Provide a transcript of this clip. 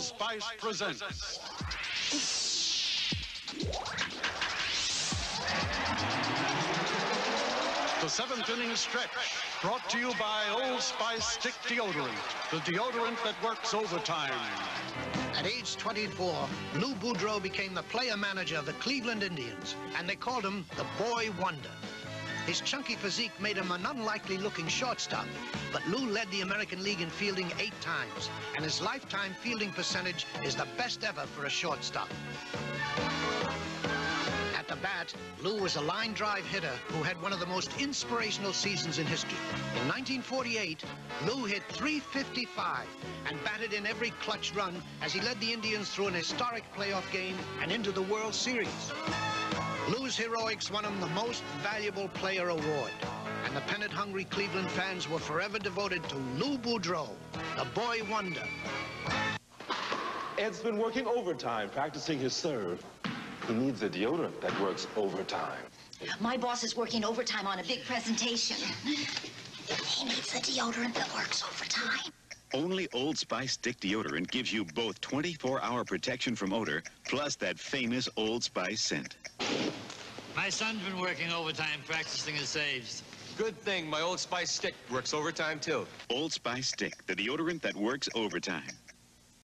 Spice presents. The seventh inning stretch, brought to you by Old Spice Stick Deodorant, the deodorant that works overtime. At age 24, Lou Boudreau became the player manager of the Cleveland Indians, and they called him the Boy Wonder. His chunky physique made him an unlikely looking shortstop, but Lou led the American League in fielding eight times, and his lifetime fielding percentage is the best ever for a shortstop. At the bat, Lou was a line drive hitter who had one of the most inspirational seasons in history. In 1948, Lou hit 355 and batted in every clutch run as he led the Indians through an historic playoff game and into the World Series. Lou's heroics won him the Most Valuable Player Award, and the pennant-hungry Cleveland fans were forever devoted to Lou Boudreau, the boy wonder. Ed's been working overtime practicing his serve. He needs a deodorant that works overtime. My boss is working overtime on a big presentation. He needs the deodorant that works overtime. Only Old Spice Stick Deodorant gives you both 24-hour protection from odor, plus that famous Old Spice scent. My son's been working overtime practicing his saves. Good thing my Old Spice stick works overtime, too. Old Spice Stick, the deodorant that works overtime.